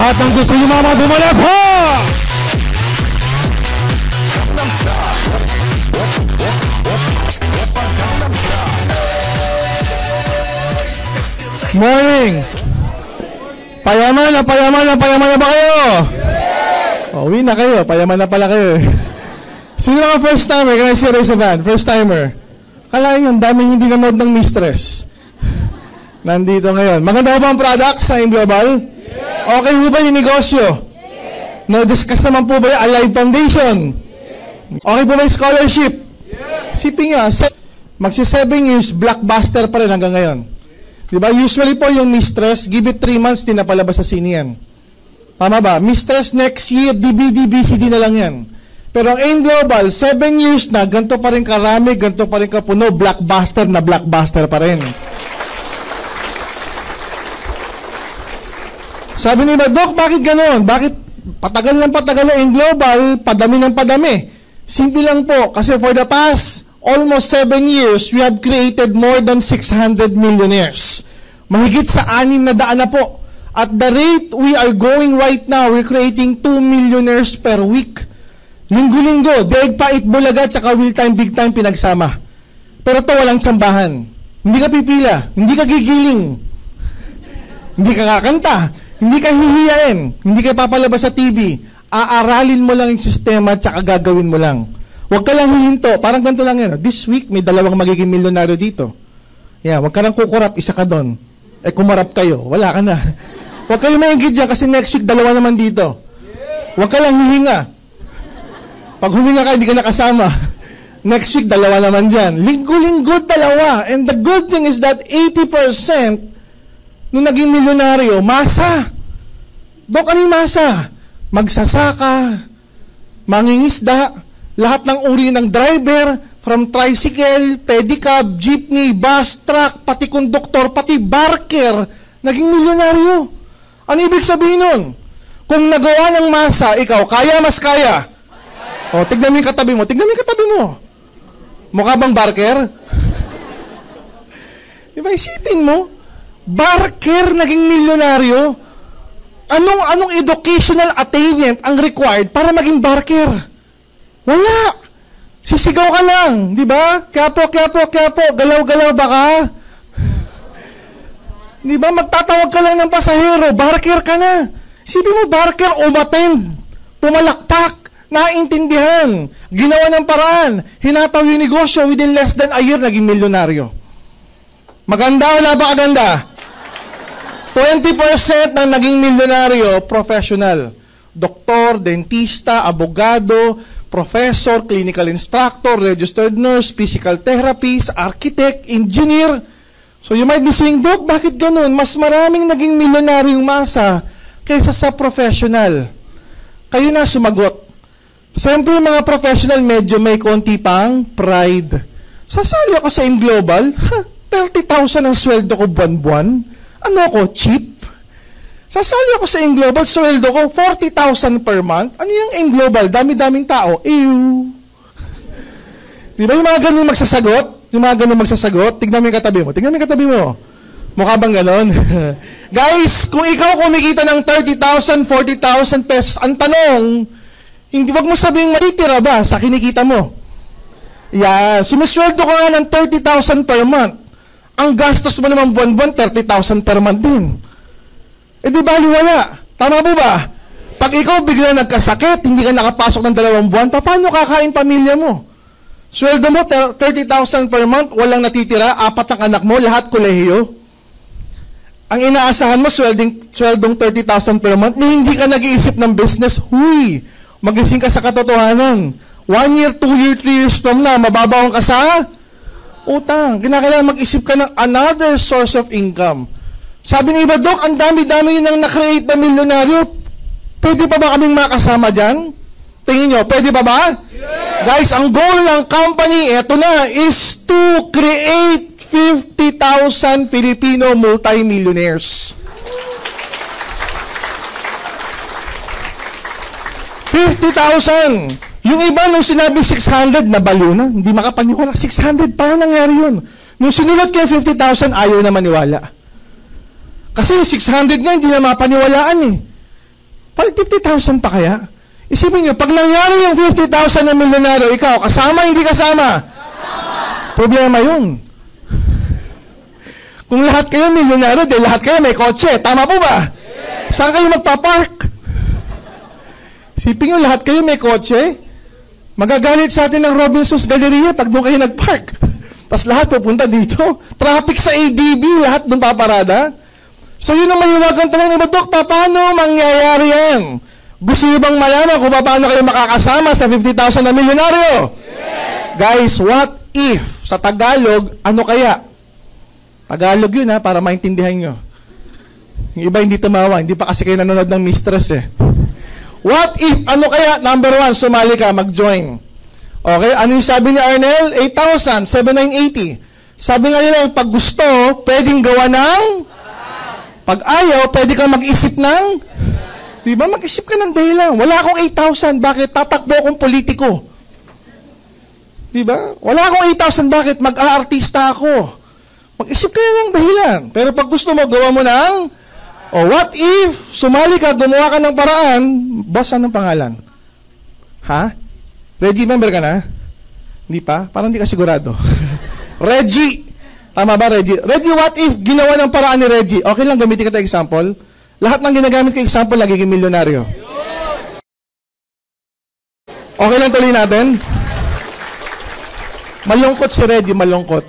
At ang gusto niyo mga bumalik ha! Morning! Payaman na, payaman na, payaman na ba kayo? Oh, uwi na kayo, payaman na pala kayo. Sino mga first timer? Can I see raise a hand? First timer. Kalahin yung daming hindi nanood ng mistress. Nandito ngayon. Maganda ba ang product sa Global? Okay po ba yung negosyo? Na-discuss naman po ba yung Alive Foundation? Okay po ba yung scholarship? Sipin nga, se- magsi 7 years, blockbuster pa rin hanggang ngayon. Di ba? Usually po yung mistress, give it 3 months, di na palabas sa sine yan. Tama ba? Mistress next year, DVD, BCD na lang yan. Pero ang AIM Global, 7 years na, ganito pa rin karami, ganito pa rin kapuno, blockbuster na blockbuster pa rin. Sabi ni Doc, bakit ganoon? Bakit patagal ng patagal ang Global, padami ng padami? Simple lang po, kasi for the past almost 7 years, we have created more than 600 millionaires. Mahigit sa anim na daan na po. At the rate we are going right now, we're creating 2 millionaires per week. Linggo-linggo, daig pa Itbulaga, tsaka will time, big time pinagsama. Pero to walang tsambahan. Hindi ka pipila, hindi ka gigiling, hindi ka kakanta, hindi ka hihiyain, hindi ka papalabas sa TV. Aaralin mo lang yung sistema, tsaka gagawin mo lang. Huwag ka lang hihinto. Parang ganito lang yan. This week, may dalawang magiging milyonaryo dito. Yeah, huwag ka lang kukurap, isa ka doon. Eh, kumarap kayo, wala ka na. Huwag kayo maingit dyan kasi next week, dalawa naman dito. Huwag ka lang hihinga. Pag huminga ka, hindi ka nakasama. Next week, dalawa naman dyan. Linggo-linggo, dalawa. And the good thing is that 80% nung naging milyonaryo, masa. Dok, ano masa? Magsasaka, mangingisda, lahat ng uri ng driver, from tricycle, pedicab, jeepney, bus, truck, pati konduktor, pati barker, naging milyonaryo. Ano ibig sabihin nun? Kung nagawa ng masa, ikaw, kaya mas kaya. O, tignan mo yung katabi mo. Tignan mo yung katabi mo. Mukha bang barker? Di ba, isipin mo, barker naging milyonaryo. Anong, anong educational attainment ang required para maging barker? Wala. Sisigaw ka lang, di ba? Kapo, kapo, kapo, galaw-galaw ba ka? Di ba? Magtatawag ka lang ng pasahero, barker ka na. Isipin mo, barker, umattend, pumalakpak, naintindihan, ginawa ng paraan, hinataw yung negosyo, within less than a year, naging milyonaryo. Maganda o napakaganda? 20% ng naging milyonaryo, professional. Doktor, dentista, abogado, professor, clinical instructor, registered nurse, physical therapist, architect, engineer. So you might be saying, Doc, bakit ganun? Mas maraming naging milyonaryong masa kaysa sa professional. Kayo na sumagot. Siyempre, mga professional, medyo may konti pang pride. Sasali ako sa InGlobal, ha, 30,000 ang sweldo ko buwan-buwan. Ano ako, cheap? Sasali ako sa InGlobal, sweldo ko 40,000 per month. Ano yung InGlobal? Dami-daming tao. Ew. Di ba yung mga ganun magsasagot? Yung mga ganun magsasagot? Tignan mo yung katabi mo. Tignan mo yung katabi mo. Mukha bang ganon? Guys, kung ikaw kumikita ng 30,000, 40,000 pesos, ang tanong, hindi wag mo sabing matitira ba sa kinikita mo? Yeah, sumisweldo ko nga ng 30,000 per month. Ang gastos mo naman buwan-buwan, 30,000 per month din. Eh di bali wala. Tama po ba? Pag ikaw bigla nagkasakit, hindi ka nakapasok ng dalawang buwan, paano kakain pamilya mo? Sweldo mo, 30,000 per month, walang natitira, apat ang anak mo, lahat kolehiyo. Ang inaasahan mo, swelding, sweldong 30,000 per month, na hindi ka nag-iisip ng business, huy, magising ka sa katotohanan. One year, two year, three years from now, mababawan ka sa utang. Kinakailangan mag-isip ka ng another source of income. Sabi ni iba, Dok, ang dami-dami yun ang na-create na milyonaryo. Pwede pa ba kaming makasama dyan? Tingin nyo, pwede pa ba? Yeah. Guys, ang goal ng company, eto na, is to create 50,000 Filipino multimillionaires. 50,000! Yung iba, nung sinabi 600, nabaliw na. Hindi makapaniwala. 600, paano nangyari yun? Nung sinulat ko yung 50,000, ayaw na maniwala. Kasi yung 600 nga, hindi na mapaniwalaan eh. 50,000 pa kaya? Isipin nyo, pag nangyari yung 50,000 na milyonaryo, ikaw, kasama, hindi kasama? Kasama. Problema yun. Kung lahat kayo milyonaryo, di lahat kayo may kotse. Tama po ba? Yes. Saan kayo magpa-park? Isipin nyo, lahat kayo may kotse. Magagalit sa atin ng Robinson's Galleria pag doon kayo nag-park. Tapos lahat pupunta dito. Traffic sa ADB, lahat doon paparada. So yun ang mahiwagang tanong ni Badok, paano mangyayari yan? Gusto niyo bang malaman kung paano kayo makakasama sa 50,000 na milyonaryo? Yes! Guys, what if sa Tagalog, ano kaya? Tagalog yun ha, para maintindihan nyo. Yung iba hindi tumawa, hindi pa kasi kayo nanonood ng mistress eh. What if, ano kaya? Number one, sumali ka, mag-join. Okay, ano yung sabi ni Arnel? 8,000, 7,980. Sabi nga nila, pag gusto, pwedeng gawa ng pag ayaw, pwede kang mag-isip ng Di ba? Mag-isip ka ng dahilan. Wala akong 8,000. Bakit? Tatakbo akong politiko. Di ba? Wala akong 8,000. Bakit? Mag-aartista ako. Mag-isip ka ng dahilan. Pero pag gusto mo, gawa mo ng, oh, what if, sumali ka, gumawa ka ng paraan, boss, anong pangalan? Ha? Reggie, member ka na? Hindi pa? Parang hindi ka sigurado. Reggie! Tama ba, Reggie? Reggie, what if ginawa ng paraan ni Reggie? Okay lang gamitin kita example? Lahat ng ginagamit ko example, nagiging milyonaryo. Okay lang tuloy natin? Malungkot si Reggie, malungkot.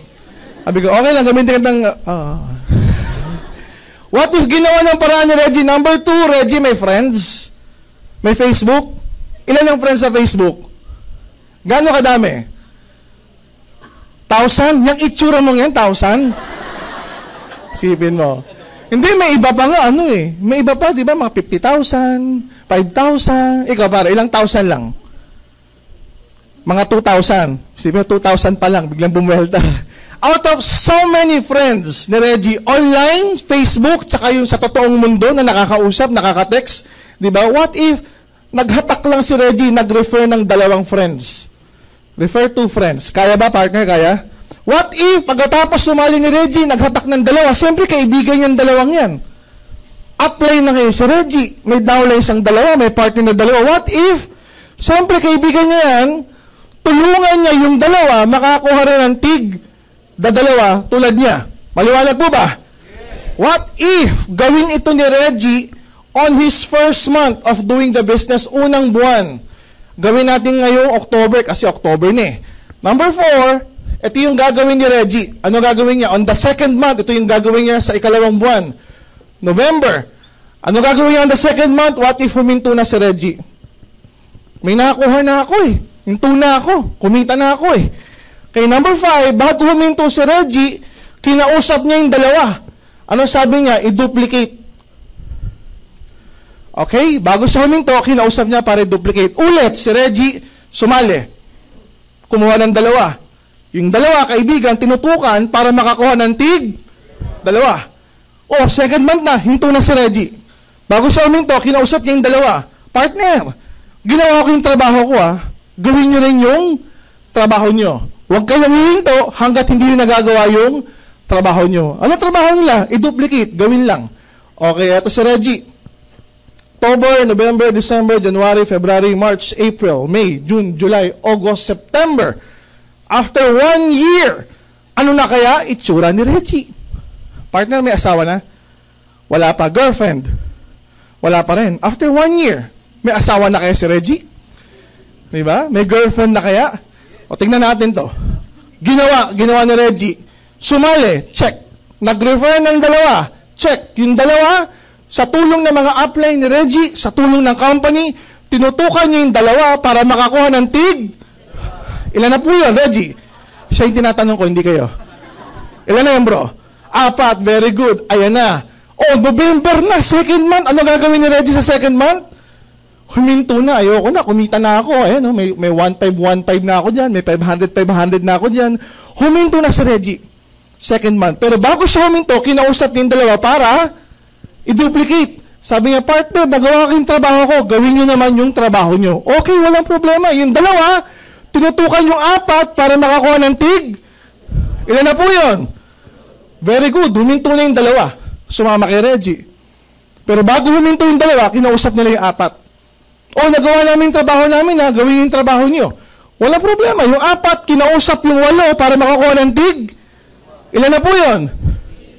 Sabi ko, okay lang, gamitin ka ng... Uh, what if ginawa ng paraan ni Reggie? Number two, Reggie, may friends. May Facebook. Ilan ang friends sa Facebook? Gano'ng kadami? Thousand? Yung itsura mo yan, thousand? Sipin mo. Hindi, may iba pa nga, ano eh. May iba pa, di ba? Mga 50,000, 5,000. Ikaw, para, ilang thousand lang? Mga 2,000. Sabi 2,000 pa lang, biglang bumuelta. Out of so many friends ni Reggie, online, Facebook, tsaka yung sa totoong mundo na nakakausap, nakaka-text, di ba? What if naghatak lang si Reggie, nag-refer ng dalawang friends? Refer to friends. Kaya ba, partner? Kaya? What if, pagkatapos sumali ni Reggie, naghatak ng dalawa, siyempre kaibigan niyang dalawang yan. Apply na ngayon si Reggie. May downline isang dalawa, may partner na dalawa. What if, siyempre kaibigan niya yan, tulungan niya yung dalawa, makakuha rin ng tig, da dalawa, tulad niya. Maliwanag po ba? What if, gawin ito ni Reggie on his first month of doing the business, unang buwan. Gawin natin ngayong October, kasi October ni. eh. Number four, ito yung gagawin ni Reggie. Ano gagawin niya? On the second month, ito yung gagawin niya sa ikalawang buwan. November. Ano gagawin niya on the second month? What if huminto na si Reggie? May nakakuha na ako eh. Hinto na ako. Kumita na ako eh. Kay number five, bakit huminto si Reggie? Kinausap niya yung dalawa. Ano sabi niya? I-duplicate. Okay? Bago siya huminto, kinausap niya para i-duplicate. Ulit, si Reggie, sumali. Kumuha ng dalawa. Yung dalawa kaibigan, tinutukan para makakuha ng tig. Dalawa. Oh, second month na, hinto na si Reggie. Bago siya uminto, kinausap niya yung dalawa. Partner, ginawa ko yung trabaho ko ah. Gawin niyo rin yung trabaho niyo. Huwag kayong hihinto hanggat hindi nyo nagagawa yung trabaho niyo. Ano trabaho nila? I-duplicate. Gawin lang. Okay, ito si Reggie. October, November, December, January, February, March, April, May, June, July, August, September. After one year, ano na kaya itsura ni Reggie? Partner, may asawa na? Wala pa. Girlfriend? Wala pa rin. After one year, may asawa na kaya si Reggie? Di ba? May girlfriend na kaya? O tingnan natin to. Ginawa, ginawa ni Reggie. Sumali, check. Nag-refer ng dalawa, check. Yung dalawa, sa tulong ng mga upline ni Reggie, sa tulong ng company, tinutukan niya yung dalawa para makakuha ng tig Ilan na po yun, Reggie? Siya yung tinatanong ko, hindi kayo. Ilan na yan, bro? Apat, very good. Ayan na. Oh, November na, second month. Ano gagawin ni Reggie sa second month? Huminto na, ayoko na, kumita na ako. Ayan, oh, may, may 1.5, 1.5 na ako dyan, may 500, 500 na ako dyan. Huminto na si Reggie. Second month. Pero bago siya huminto, kinausap niya dalawa para i-duplicate. Sabi niya, partner, nagawa ko yung trabaho ko, gawin niyo naman yung trabaho niyo. Okay, walang problema. Yung dalawa, Tinutukan yung apat para makakuha ng tig. Ilan na po yun? Very good. Huminto na yung dalawa. Sumama kay Reggie. Pero bago huminto yung dalawa, kinausap nila yung apat. O, nagawa namin trabaho namin ha, gawin yung trabaho nyo. Wala problema. Yung apat, kinausap yung walo para makakuha ng tig. Ilan na po yun?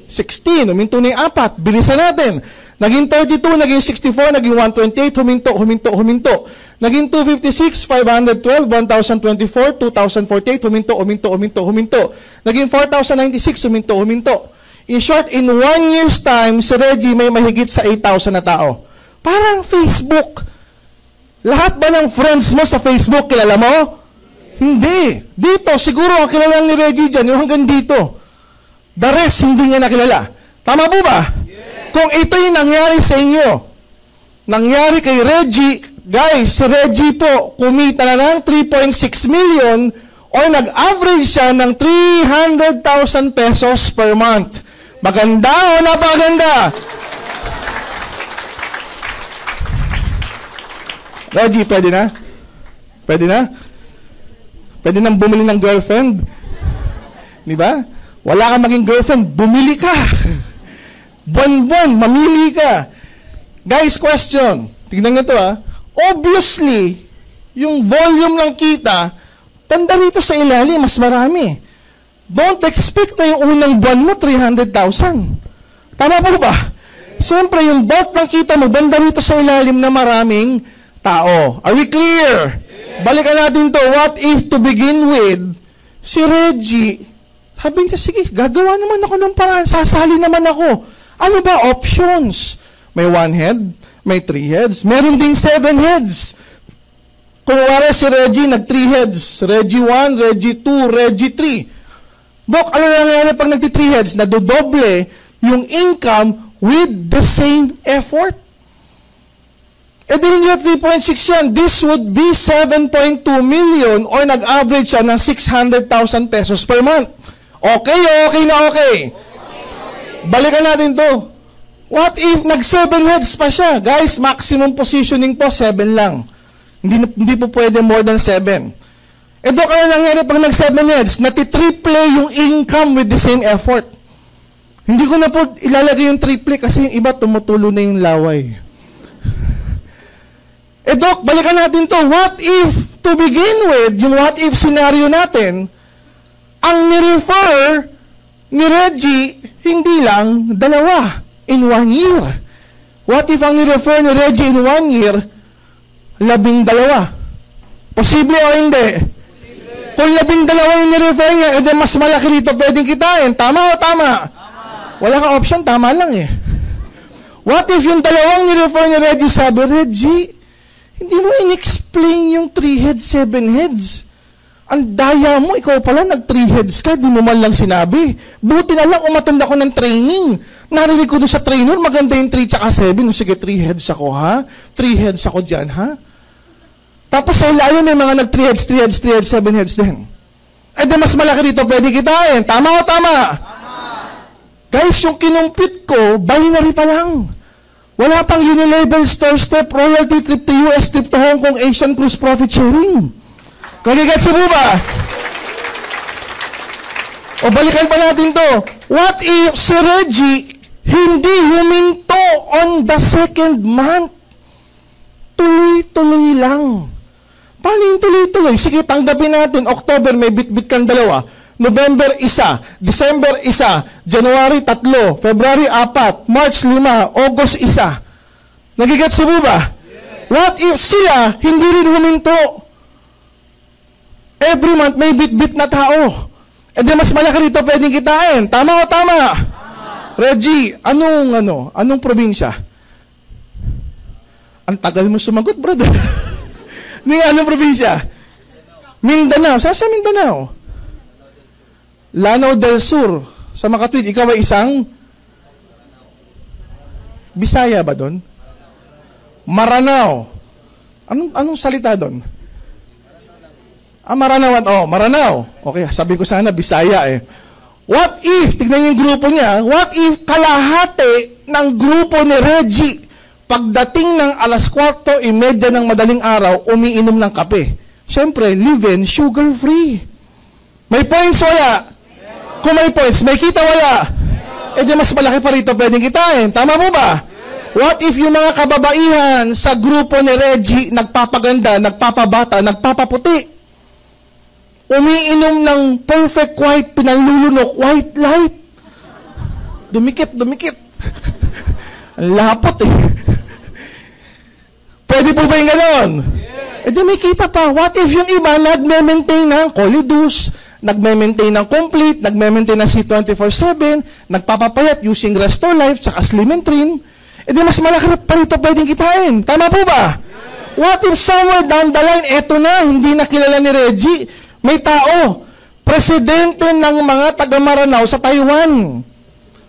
16. Huminto na yung apat. Bilisan natin. Naging 32, naging 64, naging 128, huminto, huminto, huminto. Naging 256, 512, 1024, 2048, huminto, huminto, huminto, huminto. Naging 4096, huminto, huminto. In short, in one year's time, si Reggie may mahigit sa 8,000 na tao. Parang Facebook. Lahat ba ng friends mo sa Facebook, kilala mo? Hindi. Dito, siguro ang kilala ni Reggie dyan, yung hanggang dito. The rest, hindi niya nakilala. Tama po ba? Kung ito yung nangyari sa inyo, nangyari kay Reggie, guys, si Reggie po, kumita na ng 3.6 million o nag-average siya ng 300,000 pesos per month. Maganda o napaganda? Reggie, pwede na? Pwede na? Pwede nang bumili ng girlfriend? Di ba? Wala kang maging girlfriend, bumili ka. Buwan-buwan, mamili ka. Guys, question. Tingnan nyo to ah. Obviously, yung volume ng kita, tanda rito sa ilalim, mas marami. Don't expect na yung unang buwan mo, 300,000. Tama po ba? Siyempre, yung bulk ng kita mo, banda rito sa ilalim na maraming tao. Are we clear? Balikan natin to. What if to begin with, si Reggie, sabi niya, sige, gagawa naman ako ng paraan, sasali naman ako. Ano ba options? May one head, may three heads, meron ding seven heads. Kung wala si Reggie, nag three heads. Reggie 1, Reggie 2, Reggie 3. Dok, ano nangyayari pag nagti three heads? Nadodoble yung income with the same effort. E di hindi 3.6 yan. This would be 7.2 million or nag-average siya ng 600,000 pesos per month. Okay, okay na okay. Balikan natin to. What if nag-seven heads pa siya? Guys, maximum positioning po, seven lang. Hindi, hindi po pwede more than seven. E doon kaya nangyari pag nag-seven heads, natitriple yung income with the same effort. Hindi ko na po ilalagay yung triple kasi yung iba tumutulo na yung laway. Eh Dok, balikan natin to. What if, to begin with, yung what if scenario natin, ang nirefer ni Reggie, hindi lang dalawa in one year. What if ang nirefer ni Reggie in one year, labing dalawa? Posible o hindi? Posible. Kung labing dalawa yung nirefer niya, edi mas malaki rito pwedeng kitain. Tama o tama? Tama. Wala ka option, tama lang eh. What if yung dalawang nirefer ni Reggie sabi, Reggie, hindi mo in-explain yung three heads, seven heads. Ang daya mo, ikaw pala, nag three heads ka, di mo man lang sinabi. Buti na lang, umatanda ko ng training. Narinig ko doon sa trainer, maganda yung 3 tsaka 7. O sige, 3 heads ako, ha? 3 heads ako dyan, ha? Tapos sa ilalim may mga nag 3 heads, 3 heads, 3 heads, 7 heads din. Eh di mas malaki dito, pwede kitain. Tama o tama? Tama. Guys, yung kinumpit ko, binary pa lang. Wala pang Unilever store step, royalty trip to US, trip to Hong Kong, Asian cruise profit sharing. Nagigets mo ba? O balikan pa natin to. What if si Reggie hindi huminto on the second month? Tuloy-tuloy lang. Paano yung tuloy-tuloy? Sige, tanggapin natin. October, may bit-bit kang dalawa. November, isa. December, isa. January, tatlo. February, apat. March, lima. August, isa. Nagigets mo ba? What if sila hindi rin huminto? Every month, may bit-bit na tao. E di mas malaki rito pwedeng kitain. Tama o tama? Tama. Reggie, anong ano, anong probinsya? Ang tagal mo sumagot, brother. Hindi anong probinsya? Mindanao. Saan sa Mindanao? Lanao del Sur, sa Makatwid, ikaw ay isang Bisaya ba doon? Maranao. Anong, anong salita doon? Ah, Maranao. Oh, Maranao. Okay, sabi ko sana Bisaya eh. What if, tignan yung grupo niya, what if kalahati ng grupo ni Reggie, pagdating ng alas 4, imedya ng madaling araw, umiinom ng kape. Siyempre, live-in, sugar-free. May points wala? Kung may points, may kita wala. Eh di mas malaki pa rito pwedeng kitain. Tama mo ba? What if yung mga kababaihan sa grupo ni Reggie nagpapaganda, nagpapabata, nagpapaputi? Umiinom ng perfect white, pinalulunok, white light. Dumikit, dumikit. Ang lapot eh. Pwede po ba yung ganon? Yeah. Eh di may kita pa. What if yung iba nagme-maintain ng Colidus, nagme-maintain ng Complete, nagme-maintain ng C24-7, nagpapapayat using Resto Life, tsaka Slim and Trim, eh di mas malaki pa rito pwedeng kitain. Tama po ba? What if somewhere down the line, eto na, hindi na kilala ni Reggie, may tao, presidente ng mga taga Maranao sa Taiwan.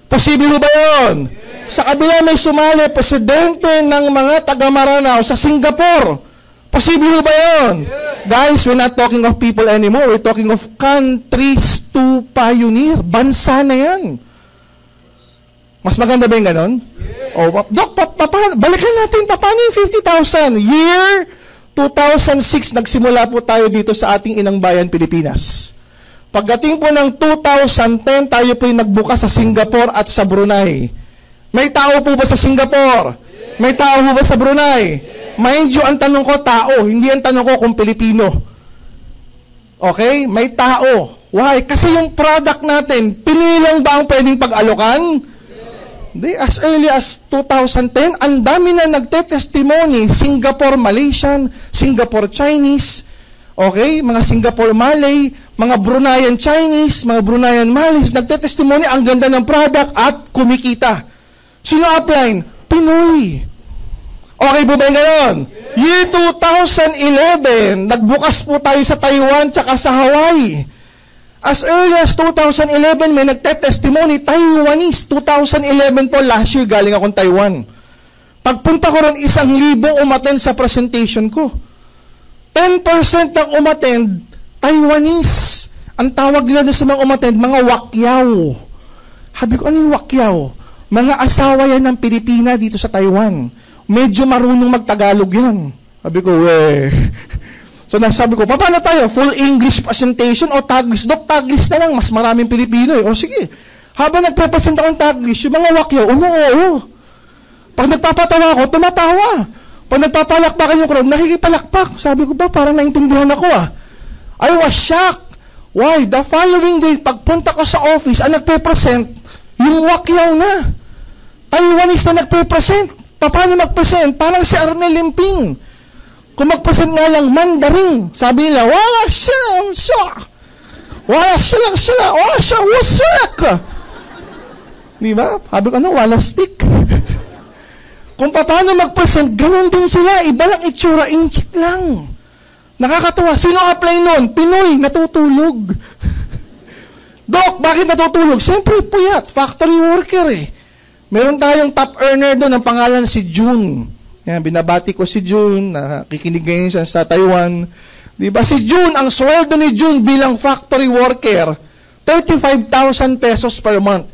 Posible ba yun? Sa kabila may sumali, presidente ng mga taga Maranao sa Singapore. Posible ba yun? Guys, we're not talking of people anymore. We're talking of countries to pioneer. Bansa na yan. Mas maganda ba yung ganon? Yeah. Oh, Dok, pa, pa, pa, balikan natin, pa, paano yung 50,000? Year 2006, nagsimula po tayo dito sa ating inang bayan, Pilipinas. Pagdating po ng 2010, tayo po yung nagbukas sa Singapore at sa Brunei. May tao po ba sa Singapore? May tao po ba sa Brunei? Mind you, ang tanong ko, tao. Hindi ang tanong ko kung Pilipino. Okay? May tao. Why? Kasi yung product natin, pinilang ba ang pwedeng pag-alokan? Di, as early as 2010, ang dami na nagte-testimony, Singapore Malaysian, Singapore Chinese, okay, mga Singapore Malay, mga Bruneian Chinese, mga Bruneian Malays, nagte-testimony, ang ganda ng product at kumikita. Sino upline? Pinoy. Okay po ba yung ganon? Year 2011, nagbukas po tayo sa Taiwan tsaka sa Hawaii. As early as 2011, may nagte-testimony, Taiwanese. 2011 po, last year, galing akong Taiwan. Pagpunta ko ron, isang libo umattend sa presentation ko. 10% ng umattend, Taiwanese. Ang tawag nila sa mga umattend, mga wakyaw. Habi ko, ano yung wakyaw? Mga asawa yan ng Pilipina dito sa Taiwan. Medyo marunong magtagalog yan. Sabi ko, weh. So nasabi ko, paano tayo? Full English presentation o Taglish? Dok, Taglish na lang. Mas maraming Pilipino eh. O sige. Habang nagpapresent ako ng Taglish, yung mga wakyo, umuoo. Pag nagpapatawa ako, tumatawa. Pag nagpapalakpakan yung crowd, nakikipalakpak. Sabi ko ba, parang naintindihan ako ah. I was shocked. Why? The following day, pagpunta ko sa office, ang nagpe-present, yung wakyaw na. Taiwanese na nagpe-present. Paano mag-present? Parang si Arnel Limping. Kung magpresent nga lang Mandarin, sabi nila, wala silang sa, wala silang sila, wala siya wasak. Di ba? Sabi ko, ano, wala stick. Kung paano magpresent, ganun din sila. Iba lang itsura, inchik lang. Nakakatuwa. Sino apply nun? Pinoy, natutulog. Dok, bakit natutulog? Siyempre, puyat. Factory worker eh. Meron tayong top earner doon, ang pangalan si June. Yan, binabati ko si June, nakikinig ngayon siya sa Taiwan. Di ba? Si June, ang sweldo ni June bilang factory worker, 35,000 pesos per month.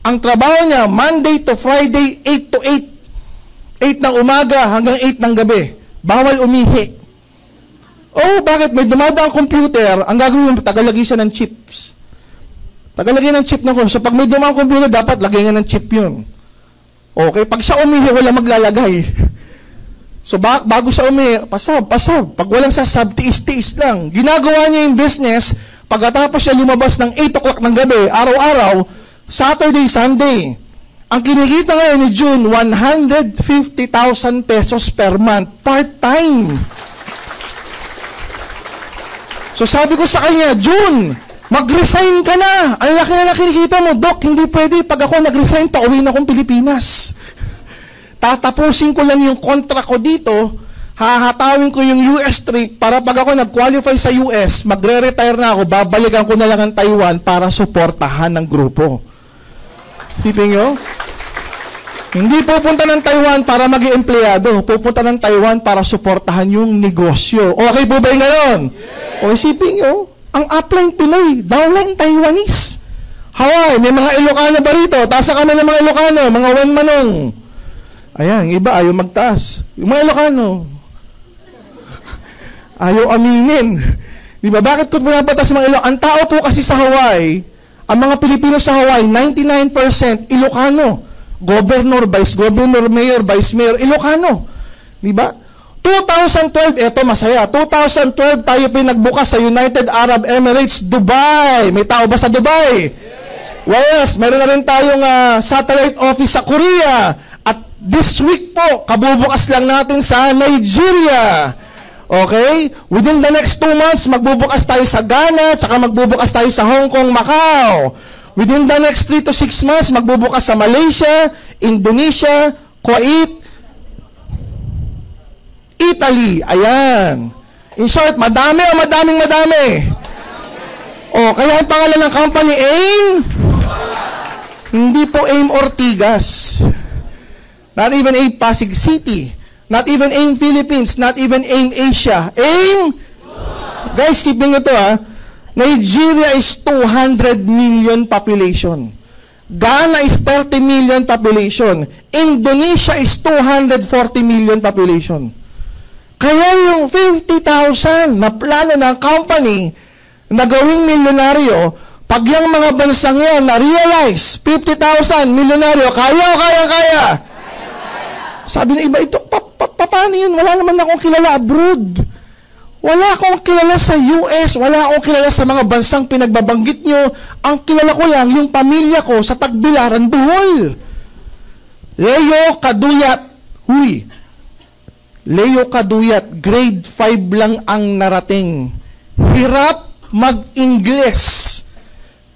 Ang trabaho niya, Monday to Friday, 8 to 8. 8 ng umaga hanggang 8 ng gabi. Bawal umihi. Oh, bakit? May dumadaang computer, ang gagawin mo, tagalagay siya ng chips. Tagalagay ng chip na ko. So, pag may dumaang computer, dapat lagay nga ng chip yun. Okay, pag siya umihi, wala maglalagay. So ba- bago siya umi, pasab, pasab. Pag walang sasab, tiis-tiis lang. Ginagawa niya yung business, pagkatapos siya lumabas ng 8 o'clock ng gabi, araw-araw, Saturday, Sunday. Ang kinikita ngayon ni June, 150,000 pesos per month, part-time. So sabi ko sa kanya, June, mag-resign ka na. Ang laki na nakinikita mo, Dok, hindi pwede. Pag ako nag-resign, pauwi na akong Pilipinas tatapusin ko lang yung contract ko dito, hahatawin ko yung US trip para pag ako nag-qualify sa US, magre-retire na ako, babalikan ko na lang ang Taiwan para suportahan ng grupo. Tipin nyo? Hindi pupunta ng Taiwan para maging empleyado. Pupunta ng Taiwan para suportahan yung negosyo. Okay po ba yung gano'n? Yeah. O isipin nyo, ang upline Pinoy, downline Taiwanese. Hawaii, may mga Ilocano ba rito? Tasa kami ng mga Ilocano, mga Wenmanong. Ayan, iba ayaw magtaas. Yung mga Ilocano, ayaw aminin. Di ba? Bakit ko pinapatas mga Ilocano? Ang tao po kasi sa Hawaii, ang mga Pilipino sa Hawaii, 99% Ilocano. governor, vice governor, mayor, vice mayor, Ilocano. Di ba? 2012, eto masaya. 2012, tayo pinagbukas sa United Arab Emirates, Dubai. May tao ba sa Dubai? Yes, meron na rin tayong uh, satellite office sa Korea. At this week po, kabubukas lang natin sa Nigeria. Okay? Within the next two months, magbubukas tayo sa Ghana, tsaka magbubukas tayo sa Hong Kong, Macau. Within the next three to six months, magbubukas sa Malaysia, Indonesia, Kuwait, Italy. Ayan. In short, madami o madaming madami? O, kaya ang pangalan ng company, AIM? Hindi po AIM Ortigas. Not even AIM Pasig City. Not even AIM Philippines, not even AIM Asia. AIM? Guys, sipin nyo to ha. Nigeria is 200 million population. Ghana is 30 million population. Indonesia is 240 million population. Kaya yung 50,000 na plano ng company na gawing milyonaryo, pag yung mga bansang yan na-realize, 50,000 milyonaryo, kaya o kaya, kaya? Sabi ng iba, ito, pa, pa, pa, paano yun? Wala naman akong kilala abroad. Wala akong kilala sa US, wala akong kilala sa mga bansang pinagbabanggit nyo. Ang kilala ko lang, yung pamilya ko sa Tagbilaran, Bohol. Leo Kaduyat. Huy. Leo Kaduyat, grade 5 lang ang narating. Hirap mag-Ingles.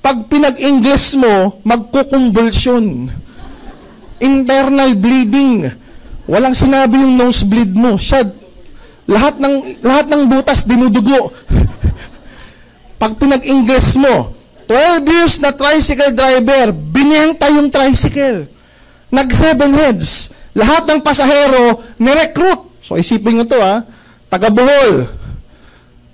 Pag pinag-Ingles mo, magkukumbulsyon. Internal bleeding Walang sinabi yung nosebleed mo. Siya, lahat ng, lahat ng butas dinudugo. Pag pinag-ingles mo, 12 years na tricycle driver, binenta yung tricycle. Nag seven heads. Lahat ng pasahero, nirecruit. So isipin nyo to ha, taga Bohol,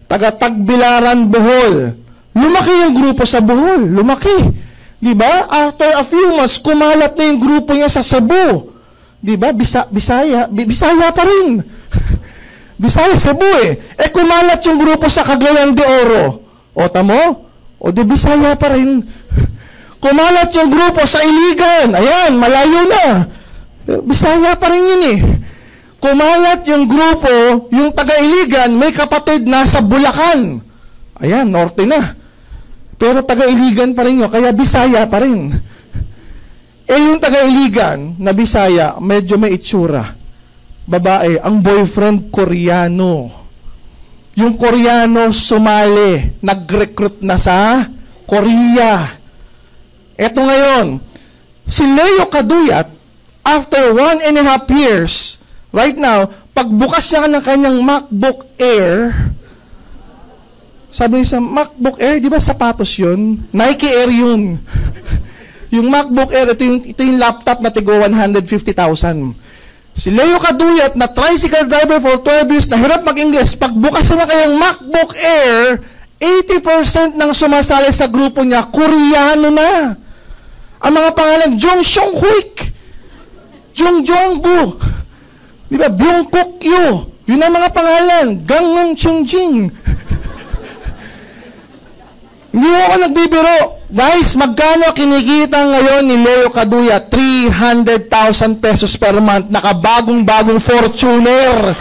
taga Tagbilaran Bohol. Lumaki yung grupo sa Bohol, lumaki. Di ba? After a few months, kumalat na yung grupo niya sa Cebu. Di ba? Bisa, Bisaya, Bisaya pa rin. Bisaya, Cebu eh. Eh kumalat yung grupo sa Cagayan de Oro. O tamo? O di Bisaya pa rin. Kumalat yung grupo sa Iligan. Ayan, malayo na. Bisaya pa rin yun eh. Kumalat yung grupo, yung taga-Iligan, may kapatid na sa Bulacan. Ayan, norte na. Pero taga-Iligan pa rin yun, kaya Bisaya pa rin. Eh yung taga-iligan na Bisaya, medyo may itsura. Babae, ang boyfriend Koreano. Yung Koreano sumali, nag-recruit na sa Korea. Eto ngayon, si Leo Kaduyat, after one and a half years, right now, pagbukas niya ng kanyang MacBook Air, sabi niya sa MacBook Air, di ba sapatos yun? Nike Air yun. Yung MacBook Air, ito yung, ito yung laptop na tigo 150,000. Si Leo Kaduyat na tricycle driver for 12 years na hirap mag-English, pagbukas na kayang MacBook Air, 80% ng sumasali sa grupo niya, Koreano na. Ang mga pangalan, Jong Xiong Huik, Jong Jongbu, di ba, Byung Kuk Yu, yun ang mga pangalan, Gangnam Chungjing. Hindi mo ako nagbibiro. Guys, magkano kinikita ngayon ni Leo Kaduya? 300,000 pesos per month. Nakabagong-bagong Fortuner.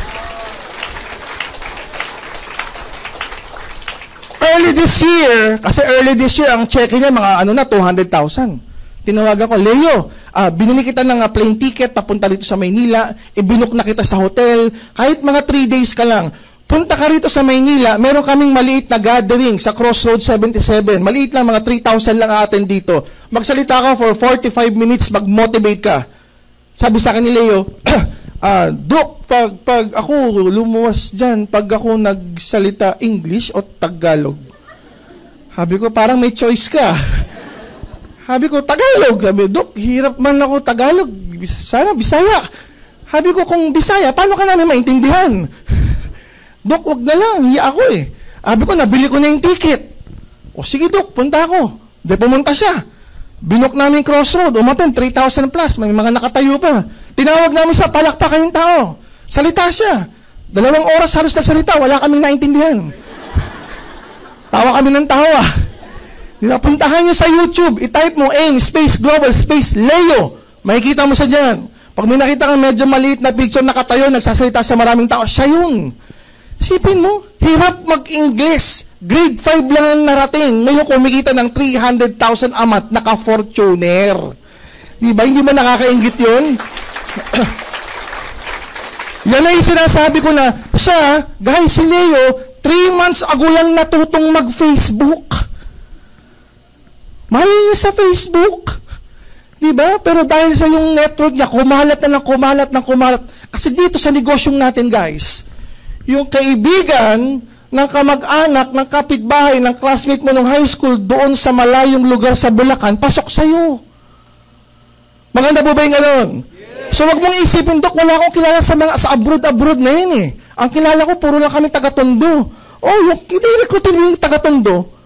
Early this year, kasi early this year, ang check niya mga ano na, 200,000. Tinawagan ko, Leo, uh, binili kita ng uh, plane ticket papunta dito sa Maynila, ibinok na kita sa hotel, kahit mga 3 days ka lang, Punta ka rito sa Maynila, meron kaming maliit na gathering sa Crossroad 77. Maliit lang, mga 3,000 lang atin dito. Magsalita ka for 45 minutes, mag-motivate ka. Sabi sa akin ni Leo, ah, Dok, pag, pag ako lumuwas dyan, pag ako nagsalita English o Tagalog? Sabi ko, parang may choice ka. Sabi ko, Tagalog. Sabi, Dok, hirap man ako Tagalog. Sana Bisaya. Sabi ko, kung Bisaya, paano ka namin maintindihan? Dok, wag na lang, hiya ako eh. Sabi ko, nabili ko na yung ticket. O sige, Dok, punta ako. De, pumunta siya. Binok namin crossroad, umaten, 3,000 plus, may mga nakatayo pa. Tinawag namin sa palakpakan yung tao. Salita siya. Dalawang oras halos nagsalita, wala kaming naintindihan. Tawa kami ng tawa. Dinapuntahan niyo sa YouTube, itype mo AIM, space, global, space, Leo. Makikita mo siya dyan. Pag may nakita kang medyo maliit na picture nakatayo, nagsasalita sa maraming tao, siya yun. Sipin mo, hirap mag-English. Grade 5 lang ang narating. Ngayon kumikita ng 300,000 amat, naka-fortuner. Di ba? Hindi ba nakakaingit yun? Yan ay sinasabi ko na, siya, guys, si Leo, 3 months ago lang natutong mag-Facebook. Mahal niya sa Facebook. Di ba? Pero dahil sa yung network niya, kumalat na ng kumalat ng kumalat. Kasi dito sa negosyong natin, guys, yung kaibigan ng kamag-anak, ng kapitbahay, ng classmate mo ng high school doon sa malayong lugar sa Bulacan, pasok sa'yo. Maganda po ba yung gano'n? So wag mong isipin, Dok, wala akong kilala sa mga sa abroad-abroad na yun eh. Ang kilala ko, puro lang kami taga-tondo. Oh, yung, hindi recruitin mo yung taga-tondo.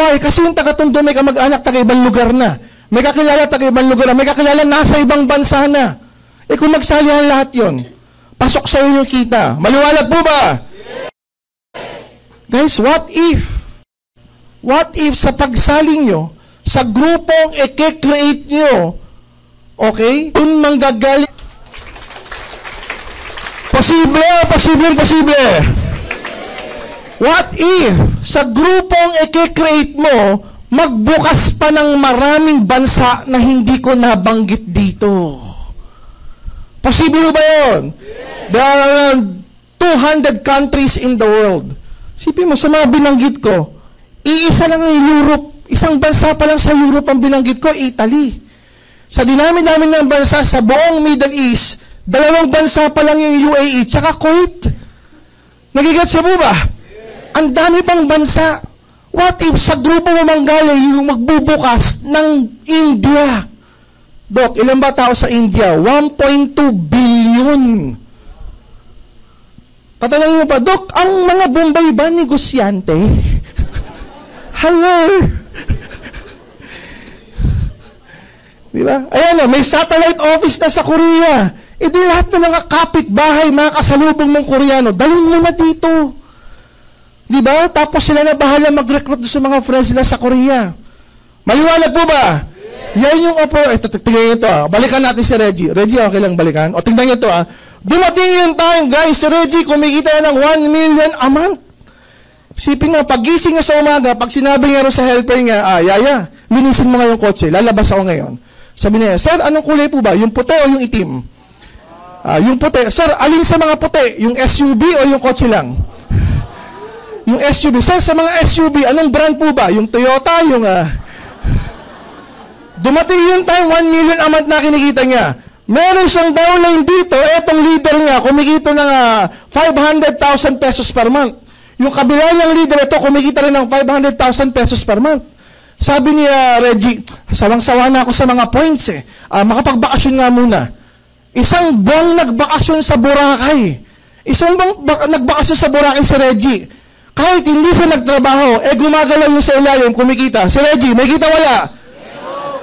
Why? Kasi yung taga-tondo may kamag-anak taga ibang lugar na. May kakilala taga ibang lugar na. May kakilala nasa ibang bansa na. Eh kung magsalihan lahat yon, pasok sa yung kita. Maliwanag po ba? Guys, what if? What if sa pagsaling nyo, sa grupong eke-create nyo, okay, dun manggagaling Posible, posible, posible. What if sa grupong i-create mo, magbukas pa ng maraming bansa na hindi ko nabanggit dito? Posible ba yun? There are around 200 countries in the world. Sipin mo, sa mga binanggit ko, iisa lang ang Europe. Isang bansa pa lang sa Europe ang binanggit ko, Italy. Sa dinami-dami ng bansa sa buong Middle East, Dalawang bansa pa lang yung UAE, tsaka Kuwait. Nagigat sa mo ba? Ang dami pang bansa. What if sa grupo mo manggaling yung magbubukas ng India? Dok, ilan ba tao sa India? 1.2 billion. Tatanungin mo pa, Dok, ang mga Bombay ba negosyante? Hello? Di ba? Ayan na, may satellite office na sa Korea. E di lahat ng mga kapitbahay, mga kasalubong mong Koreano, dalhin mo na dito. Di ba? Tapos sila na bahala mag-recruit sa mga friends nila sa Korea. Maliwanag po ba? Yes. Yan yung oppo. Ito, tingnan nyo ito ah. Balikan natin si Reggie. Reggie, okay lang balikan? O tingnan nyo ito ah. Dumating yung time, guys, si Reggie kumikita ng 1 million a month. Sipin mo, pagising niya sa umaga, pag sinabi nga sa helper niya, ah, yaya, linisin mo nga yung kotse, lalabas ako ngayon. Sabi niya, sir, anong kulay po ba? Yung puti o yung itim? Ah, yung puti. Sir, alin sa mga puti? Yung SUV o yung kotse lang? Yung SUV. Sir, sa mga SUV, anong brand po ba? Yung Toyota, yung... Uh... Dumating yung time, 1 million a month na kinikita niya. Meron siyang downline dito, etong leader niya, kumikita ng uh, ah, 500,000 pesos per month. Yung kabila niyang leader, ito, kumikita rin ng 500,000 pesos per month. Sabi ni uh, Reggie, sawang-sawa na ako sa mga points eh. Uh, makapagbakasyon nga muna. Isang buwang nagbakasyon sa Boracay. Isang buwang bak- nagbakasyon sa Boracay si Reggie. Kahit hindi siya nagtrabaho, eh gumagalaw yung sa ilalim, kumikita. Si Reggie, may kita wala?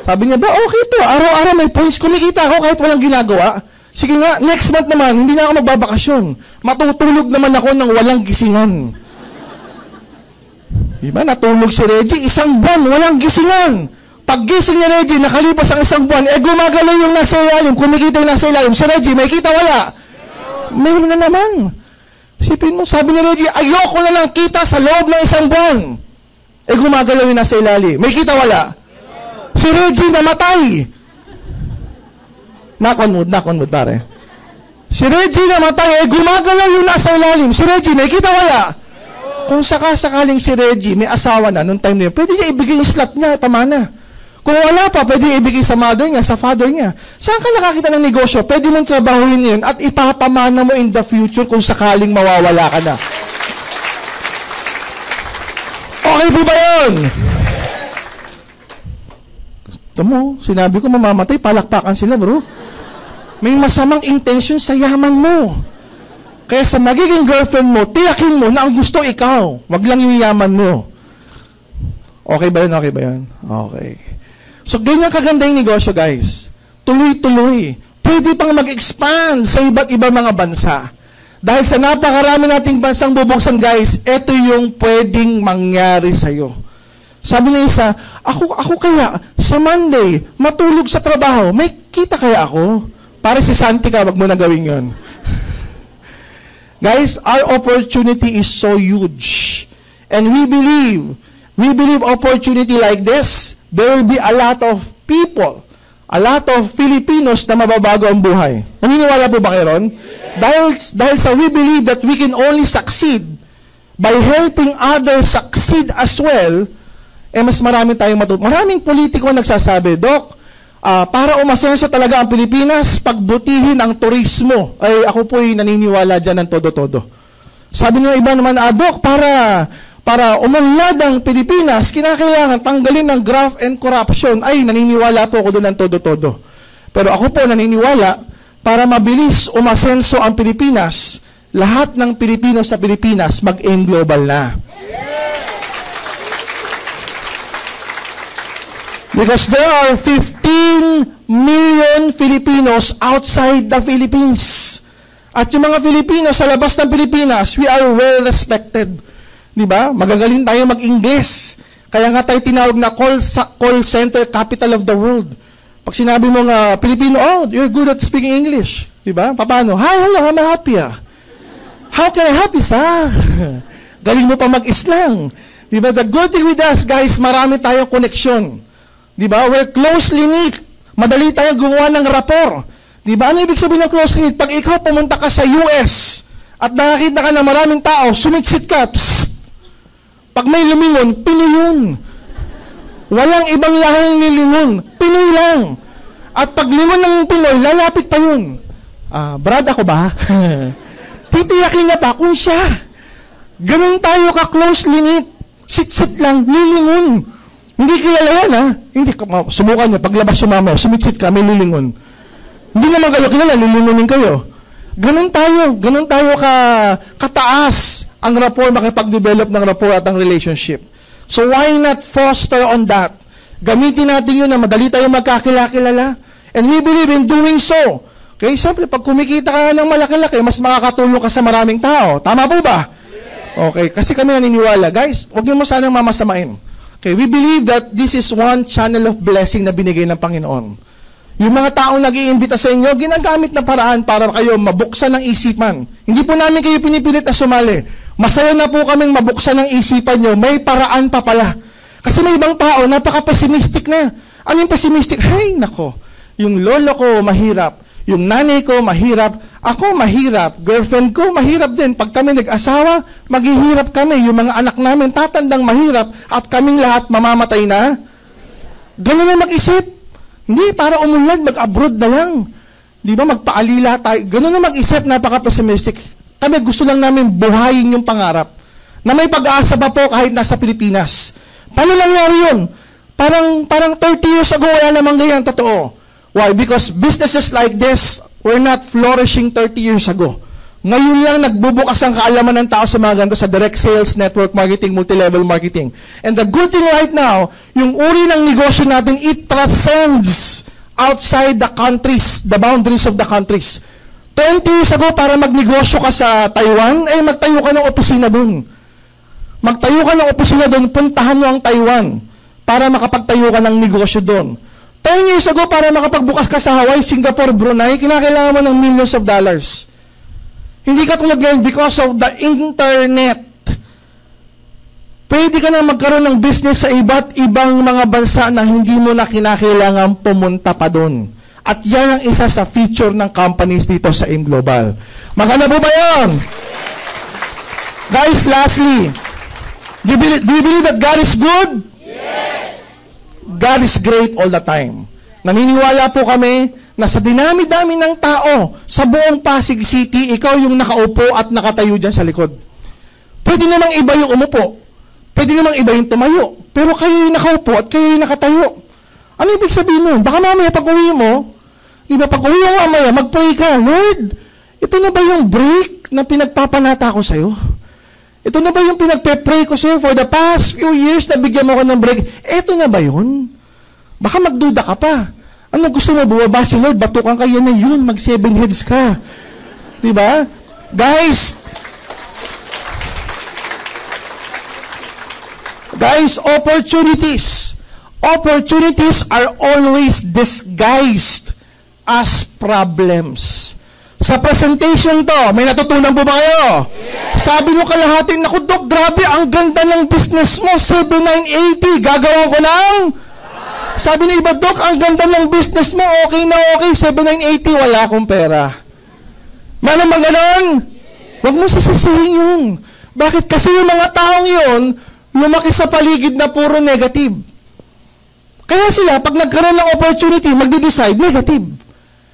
Sabi niya, ba okay to, araw-araw may points, kumikita ako kahit walang ginagawa. Sige nga, next month naman, hindi na ako magbabakasyon. Matutulog naman ako ng walang gisingan. Diba? Natulog si Reggie, isang buwan, walang gisingan. Paggising ni Reggie, nakalipas ang isang buwan, eh gumagalaw yung nasa ilalim, kumikita yung nasa ilalim. Si Reggie, may kita wala? Meron na naman. Sipin mo, sabi ni Reggie, ayoko na lang kita sa loob ng isang buwan. Eh gumagalaw yung nasa ilalim. May kita wala? Si Reggie namatay. Knock on wood, knock pare. Si Reggie namatay, eh gumagalaw yung nasa ilalim. Si Reggie, may kita wala? Kung sakasakaling si Reggie may asawa na nung time na yun, pwede niya ibigay yung slap niya, pamana. Kung wala pa, pwede ibigay sa mother niya, sa father niya. Saan ka nakakita ng negosyo? Pwede mong trabahuin yun at ipapamana mo in the future kung sakaling mawawala ka na. Okay po ba yun? Gusto mo, sinabi ko mamamatay, palakpakan sila bro. May masamang intention sa yaman mo. Kaya sa magiging girlfriend mo, tiyakin mo na ang gusto ikaw. Wag lang yung yaman mo. Okay ba yun? Okay ba yun? Okay. So, ganyan kaganda yung negosyo, guys. Tuloy-tuloy. Pwede pang mag-expand sa iba't ibang mga bansa. Dahil sa napakarami nating bansang bubuksan, guys, ito yung pwedeng mangyari sa'yo. Sabi ng isa, ako, ako kaya, sa Monday, matulog sa trabaho, may kita kaya ako? Para si Santi ka, wag mo na gawin yun. Guys, our opportunity is so huge. And we believe, we believe opportunity like this, there will be a lot of people, a lot of Filipinos na mababago ang buhay. Naniniwala po ba kayo ron? Dahil, dahil sa we believe that we can only succeed by helping others succeed as well, eh mas marami tayong matuto. Maraming politiko nagsasabi, Dok, uh, para umasenso talaga ang Pilipinas, pagbutihin ang turismo. Ay ako po'y naniniwala dyan ng todo-todo. Sabi ng iba naman, ah, Dok, para para umunlad ang Pilipinas, kinakailangan tanggalin ng graft and corruption. Ay, naniniwala po ako doon ng todo-todo. Pero ako po naniniwala, para mabilis umasenso ang Pilipinas, lahat ng Pilipino sa Pilipinas mag-aim global na. Because there are 15 million Filipinos outside the Philippines. At yung mga Filipino sa labas ng Pilipinas, we are well respected. Di ba? Magagaling tayo mag-Ingles. Kaya nga tayo tinawag na call, call center capital of the world. Pag sinabi mo nga, Filipino, oh, you're good at speaking English. Di ba? Paano? Hi, hello, I'm happy. Ah. How can I help you, sir? Galing mo pa mag-Islang. Di ba? The good thing with us, guys, marami tayong connection. Di ba? We're closely knit. Madali tayo gumawa ng rapor. Di ba? Ano ibig sabihin ng closely knit? Pag ikaw pumunta ka sa US at nakakita ka ng maraming tao, sumitsit ka, psst. Pag may lumingon, Pinoy yun. Walang ibang lahing nilingon. Pinoy lang. At pag lingon ng Pinoy, lalapit pa yun. Uh, brad ako ba? Titiyakin niya pa kung siya. Ganun tayo ka-closely knit. Sit-sit lang, nilingon. Hindi kilala yan, ha? Hindi, subukan nyo, paglabas yung mama, sumitsit ka, may lilingon. Hindi naman kayo kilala, lilingonin kayo. Ganun tayo, ganun tayo ka, kataas ang rapport, makipag-develop ng rapport at ang relationship. So why not foster on that? Gamitin natin yun na madali tayo magkakilala-kilala. And we believe in doing so. Okay, siyempre, pag kumikita ka ng malaki-laki, mas makakatulong ka sa maraming tao. Tama po ba? Okay, kasi kami naniniwala. Guys, huwag niyo mo sanang mamasamain. Okay, we believe that this is one channel of blessing na binigay ng Panginoon. Yung mga taong nag iimbita sa inyo, ginagamit na paraan para kayo mabuksan ng isipan. Hindi po namin kayo pinipilit na sumali. Masaya na po kaming mabuksan ng isipan nyo. May paraan pa pala. Kasi may ibang tao, napaka-pessimistic na. Ano yung pessimistic? Hey, nako. Yung lolo ko, mahirap. Yung nanay ko, mahirap. Ako, mahirap. Girlfriend ko, mahirap din. Pag kami nag-asawa, maghihirap kami. Yung mga anak namin, tatandang mahirap. At kaming lahat mamamatay na. Ganun na mag-isip. Hindi, para umunlad, mag-abroad na lang. Di ba, magpaalila tayo. Ganun na mag-isip, napaka-pessimistic. Kami gusto lang namin buhayin yung pangarap. Na may pag-asa pa po kahit nasa Pilipinas. Paano nangyari yun? Parang, parang 30 years ago, wala namang ganyan, totoo. Why? Because businesses like this were not flourishing 30 years ago. Ngayon lang nagbubukas ang kaalaman ng tao sa mga ganito sa direct sales, network marketing, multi-level marketing. And the good thing right now, yung uri ng negosyo natin, it transcends outside the countries, the boundaries of the countries. 20 years ago, para magnegosyo ka sa Taiwan, eh magtayo ka ng opisina dun. Magtayo ka ng opisina dun, puntahan mo ang Taiwan para makapagtayo ka ng negosyo doon. 10 years ago, para makapagbukas ka sa Hawaii, Singapore, Brunei, kinakailangan mo ng millions of dollars. Hindi ka tulad ngayon because of the internet. Pwede ka na magkaroon ng business sa iba't ibang mga bansa na hindi mo na kinakailangan pumunta pa doon. At yan ang isa sa feature ng companies dito sa AIM Global. Maganda po ba yan? Guys, lastly, do you, believe, do you believe that God is good? God is great all the time. Naniniwala po kami na sa dinami-dami ng tao sa buong Pasig City, ikaw yung nakaupo at nakatayo dyan sa likod. Pwede namang iba yung umupo. Pwede namang iba yung tumayo. Pero kayo yung nakaupo at kayo yung nakatayo. Ano ibig sabihin nun? Baka mamaya pag uwi mo, di ba pag uwi mo mamaya, mag-pray ka, Lord, ito na ba yung break na pinagpapanata ko sa'yo? Ito na ba yung pinagpe-pray ko sa'yo for the past few years na bigyan mo ko ng break? Ito na ba yun? Baka magduda ka pa. Ano gusto mo? Bumaba si Lord, batukan kayo na yun, mag seven heads ka. Di ba? Guys, guys, opportunities. Opportunities are always disguised as problems. Sa presentation to, may natutunan po ba kayo? Yes. Sabi nyo kalahatin, naku Dok, grabe, ang ganda ng business mo, 7980, gagawin ko lang? Sabi ni iba, Dok, ang ganda ng business mo, okay na okay, 7980, wala akong pera. Meron ba ganon? Huwag mo sisisihin yun. Bakit? Kasi yung mga taong yun, lumaki sa paligid na puro negative. Kaya sila, pag nagkaroon ng opportunity, magde-decide, negative.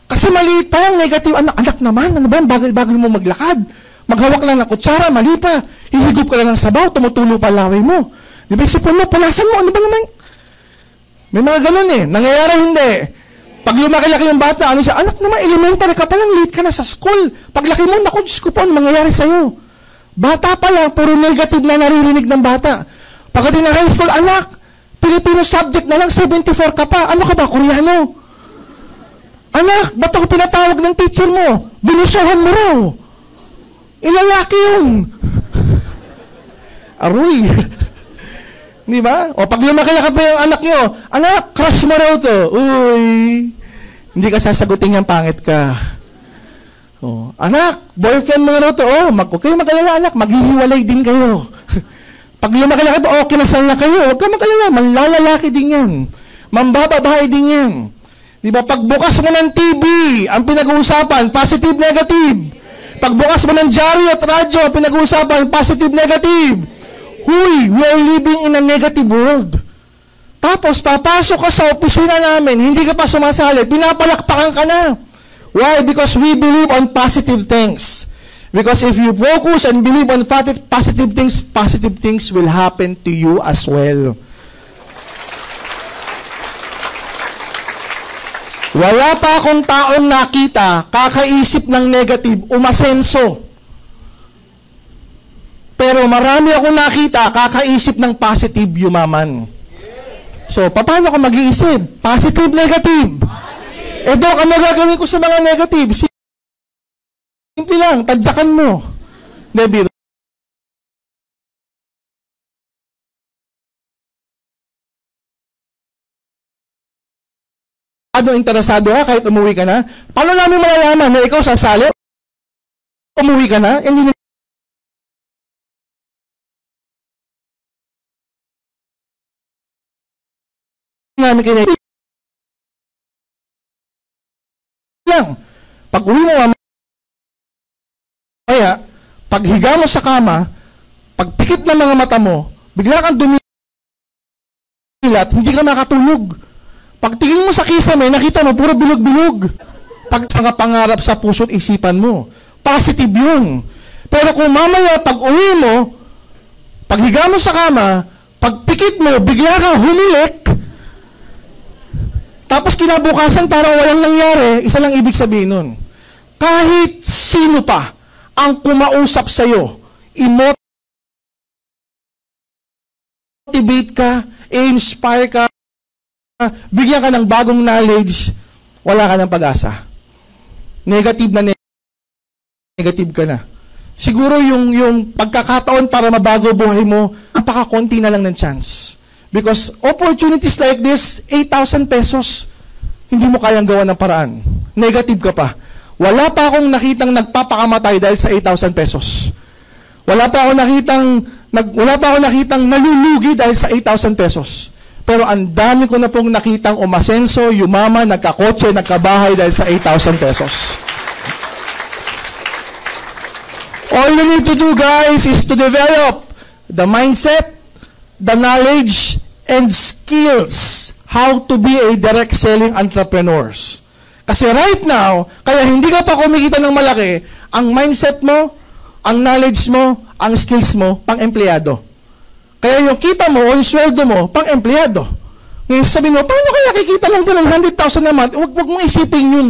Kasi maliit pa negative. Anak, anak naman, ano ba, bagal-bagal mo maglakad. Maghawak lang ng kutsara, mali pa. Hihigop ka lang ng sabaw, tumutulo pa laway mo. Di ba, isipon mo, punasan mo, ano ba naman? May mga ganun eh. Nangyayari hindi. Pag lumaki-laki yung bata, ano siya, anak naman, elementary ka pa lang, late ka na sa school. Paglaki mo, naku, Diyos ko po, ano mangyayari sa'yo? Bata pa lang, puro negative na naririnig ng bata. Pagdating ng high school, anak, Filipino subject na lang, 74 ka pa. Ano ka ba, Koreano? Anak, ba't ako pinatawag ng teacher mo? Binusuhan mo raw. Ilalaki yun. Aroy. Di ba? O pag lumaki ka pa yung anak nyo, anak, crush mo raw to. Uy. Hindi ka sasagutin yung pangit ka. O, anak, boyfriend mo raw to. Oh, mag, kayo mag-alala, anak, maghihiwalay din kayo. pag lumaki ka pa, oh, kinasal na kayo. Huwag ka mag-alala, manlalalaki din yan. Mambababae din yan. Di ba? Pagbukas mo ng TV, ang pinag-uusapan, positive, negative. Pagbukas mo ng dyaryo at radyo, pinag-uusapan, positive, negative. Huy, we are living in a negative world. Tapos, papasok ka sa opisina namin, hindi ka pa sumasali, pinapalakpakan ka na. Why? Because we believe on positive things. Because if you focus and believe on positive things, positive things will happen to you as well. Wala pa akong taong nakita, kakaisip ng negative, umasenso. Pero marami akong nakita, kakaisip ng positive, yumaman. So, paano ko mag-iisip? Positive, negative. Positive. Eh, Dok, ano gagawin ko sa mga negative? Simple lang, tadyakan mo. Hindi, Ano interesado ka kahit umuwi ka na? Paano namin malalaman na ikaw sasali? Umuwi ka na? Hindi namin kayo lang. Pag uwi mo kaya, pag higa mo sa kama, pag pikit ng mga mata mo, bigla kang dumilat, hindi ka makatulog. Pagtingin mo sa kisame, nakita mo, puro bilog-bilog. Pag mga pangarap sa puso't isipan mo, positive yun. Pero kung mamaya, pag uwi mo, paghiga mo sa kama, pagpikit mo, bigla kang humilik, tapos kinabukasan parang walang nangyari, isa lang ibig sabihin nun. Kahit sino pa ang kumausap sa'yo, i-motivate ka, i-inspire ka, bigyan ka ng bagong knowledge, wala ka ng pag-asa. Negative na negative ka na. Siguro yung, yung pagkakataon para mabago buhay mo, napaka-konti na lang ng chance. Because opportunities like this, 8,000 pesos, hindi mo kayang gawa ng paraan. Negative ka pa. Wala pa akong nakitang nagpapakamatay dahil sa 8,000 pesos. Wala pa akong nakitang nag, wala pa akong nakitang nalulugi dahil sa 8,000 pesos. Pero ang dami ko na pong nakitang umasenso, yumama, nagkakotse, nagkabahay dahil sa 8,000 pesos. All you need to do, guys, is to develop the mindset, the knowledge, and skills how to be a direct selling entrepreneurs. Kasi right now, kaya hindi ka pa kumikita ng malaki, ang mindset mo, ang knowledge mo, ang skills mo, pang empleyado. Kaya yung kita mo o yung sweldo mo, pang empleyado. Ngayon sabihin mo, paano kaya kikita lang doon ng 100,000 a month? Huwag, huwag mong isipin yun.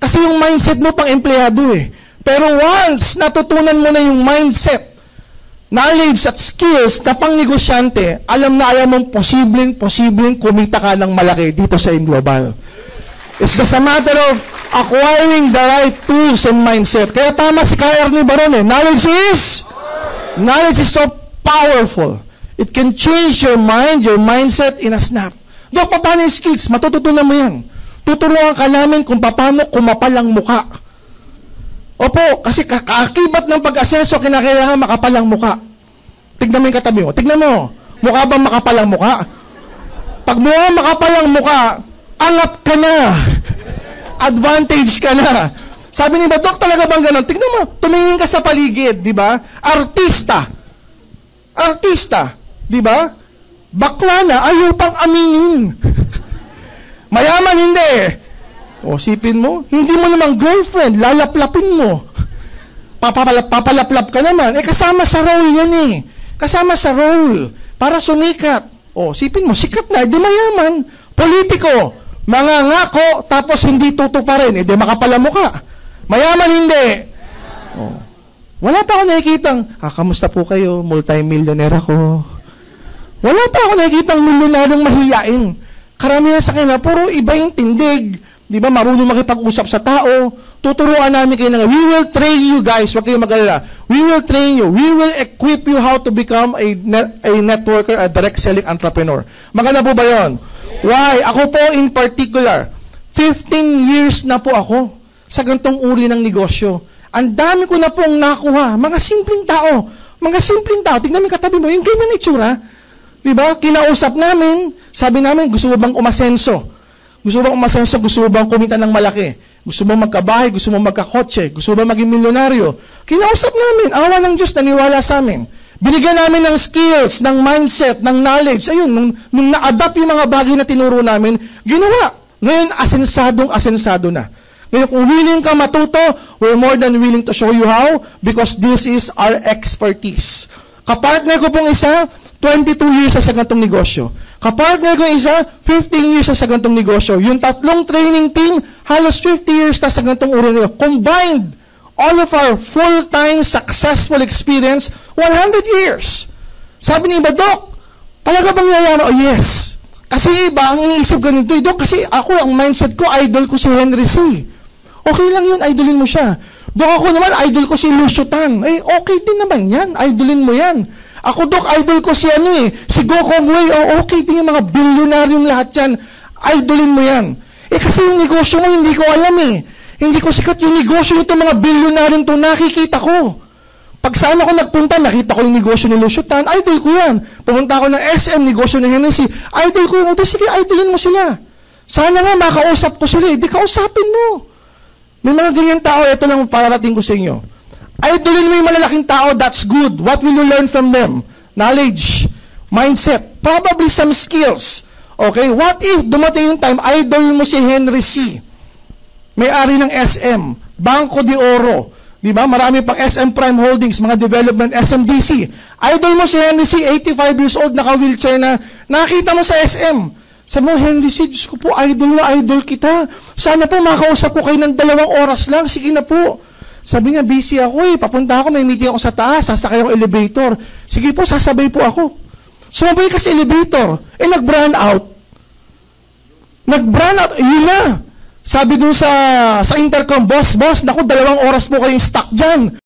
Kasi yung mindset mo pang empleyado eh. Pero once natutunan mo na yung mindset, knowledge at skills na pang negosyante, alam na alam mong posibleng, posibleng kumita ka ng malaki dito sa Global. It's just a matter of acquiring the right tools and mindset. Kaya tama si Kaya Ernie Baron eh. Knowledge is, knowledge is so powerful. It can change your mind, your mindset in a snap. Dok, paano yung skills? Matututunan mo yan. Tuturuan ka namin kung paano kumapal ang muka. Opo, kasi kaakibat ng pag-asenso, kinakailangan makapal ang muka. Tignan mo yung katabi mo. Tignan mo. Mukha bang makapal ang muka? Pag mukha makapal ang muka, angat ka na. Advantage ka na. Sabi ni Badok, talaga bang ganun? Tignan mo, tumingin ka sa paligid, di ba? Artista. Artista. Di ba? Bakla na, ayaw pang aminin. Mayaman, hindi. O, sipin mo, hindi mo namang girlfriend, lalaplapin mo. Papalap, papalaplap ka naman. Eh, kasama sa role yan eh. Kasama sa role. Para sumikat. O, sipin mo, sikat na, di mayaman. Politiko, mga ngako, tapos hindi tutuparin, eh, di makapala ka. Mayaman, hindi. O, wala pa ako nakikitang, ah, kamusta po kayo? Multi-millionaire ako. Wala pa ako nakikitang milyonaryong mahiyain. Karamihan sa kanya, puro iba yung tindig. Di ba, marunong makipag-usap sa tao. Tuturuan namin kayo na, we will train you guys, huwag kayong mag-alala. We will train you. We will equip you how to become a, net, a networker, a direct selling entrepreneur. Maganda po ba yon? Why? Ako po in particular, 15 years na po ako sa gantong uri ng negosyo. Ang dami ko na pong nakuha. Mga simpleng tao. Mga simpleng tao. Tingnan mo katabi mo, yung ganyan itsura. Diba? Kinausap namin, sabi namin, gusto mo bang umasenso? Gusto mo bang umasenso? Gusto mo bang kumita ng malaki? Gusto mo magkabahay? Gusto mo magkakotse? Gusto mo maging milyonaryo? Kinausap namin. Awa ng Diyos, naniwala sa amin. Binigyan namin ng skills, ng mindset, ng knowledge. Ayun, nung, nung na-adapt yung mga bagay na tinuro namin, ginawa. Ngayon, asensadong asensado na. Ngayon, kung willing ka matuto, we're more than willing to show you how because this is our expertise. Kapartner ko pong isa, 22 years sa gantong negosyo. Kapartner ko isa, 15 years sa gantong negosyo. Yung tatlong training team, halos 50 years na sa gantong uri nila. Combined, all of our full-time successful experience, 100 years. Sabi ni iba, Dok, talaga bang yayaman? Oh, yes. Kasi iba, ang iniisip ganito, eh, Dok, kasi ako, ang mindset ko, idol ko si Henry C. Okay lang yun, idolin mo siya. Dok ako naman, idol ko si Lucio Tan. Eh, okay din naman yan. Idolin mo yan. Ako, Dok, idol ko si ano eh, si Go Kong Wei. Oh, okay yung mga bilyonaryong lahat yan. Idolin mo yan. Eh, kasi yung negosyo mo, hindi ko alam eh. Hindi ko sikat yung negosyo nito, mga bilyonaryong to, nakikita ko. Pag saan ako nagpunta, nakita ko yung negosyo ni Lucio Tan, idol ko yan. Pumunta ako ng SM, negosyo ni Hennessy, idol ko yan. O, sige, idolin mo sila. Sana nga makausap ko sila. Di kausapin mo. May mga ganyan tao, ito lang pararating ko sa inyo. Idolin mo yung malalaking tao, that's good. What will you learn from them? Knowledge, mindset, probably some skills. Okay, what if dumating yung time, idol mo si Henry C. May-ari ng SM, Banco de Oro, Di ba? Marami pang SM Prime Holdings, mga development, SMDC. Idol mo si Henry C., 85 years old, naka-wheelchair na, nakita mo sa SM. Sabi mo, Henry C., Diyos ko po, idol na idol kita. Sana po makausap ko kayo ng dalawang oras lang. Sige na po. Sabi niya, busy ako eh. Papunta ako, may meeting ako sa taas. Sasakay ako elevator. Sige po, sasabay po ako. Sumabay ka sa elevator. Eh, nag-brand out. Nag-brand out. Yun na. Sabi dun sa, sa intercom, boss, boss, naku, dalawang oras po kayong stuck dyan.